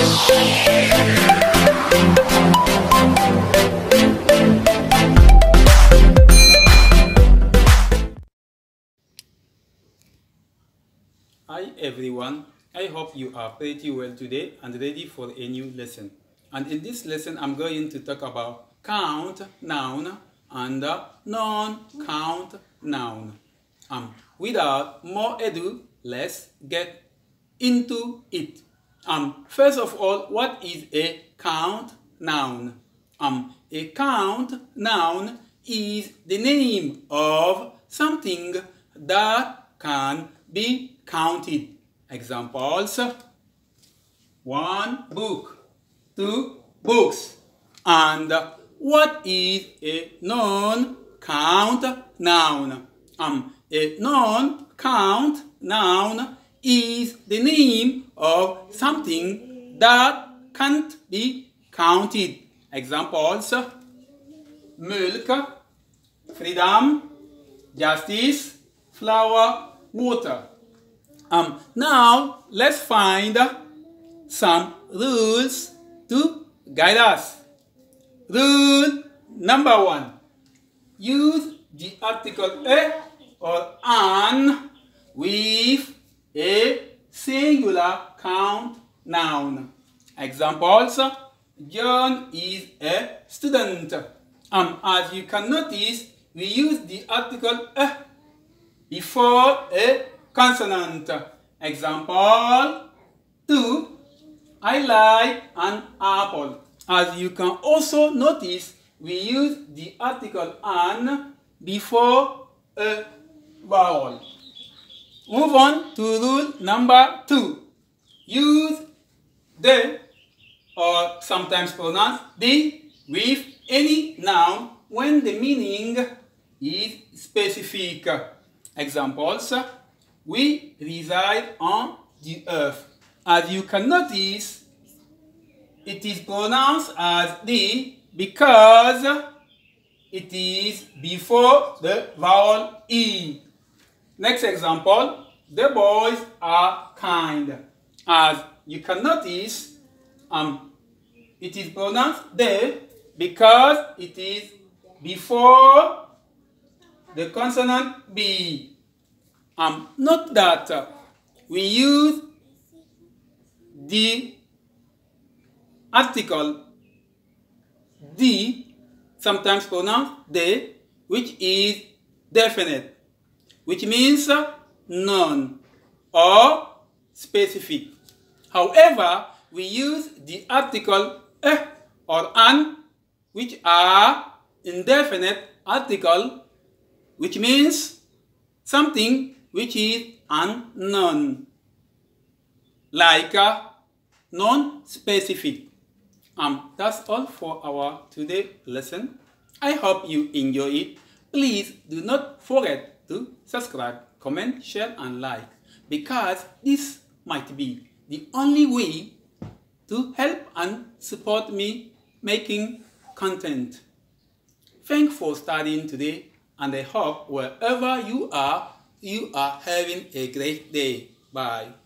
Hi everyone, I hope you are pretty well today and ready for a new lesson. And in this lesson, I'm going to talk about count noun and non-count noun. Um, without more ado, let's get into it. Um, first of all, what is a count noun? Um, a count noun is the name of something that can be counted. Examples, one book, two books. And what is a non-count noun? Um, a non-count noun is the name of something that can't be counted. Examples, milk, freedom, justice, flour, water. Um, now, let's find some rules to guide us. Rule number one. Use the article a or an with a singular count noun. Examples, John is a student. Um, as you can notice, we use the article a before a consonant. Example 2. I like an apple. As you can also notice, we use the article an before a vowel. Move on to rule number 2. Use the or sometimes pronounced the with any noun when the meaning is specific. Examples, we reside on the earth. As you can notice, it is pronounced as the because it is before the vowel E. Next example, the boys are kind. As you can notice, um, it is pronounced the because it is before the consonant B. Um, note that uh, we use the article the, sometimes pronounced the, which is definite, which means uh, none or specific. However, we use the article a or an, which are indefinite article, which means something which is unknown, like non-specific. Um, that's all for our today lesson. I hope you enjoy it. Please do not forget to subscribe, comment, share and like because this might be the only way to help and support me making content. Thanks for studying today and I hope wherever you are, you are having a great day. Bye.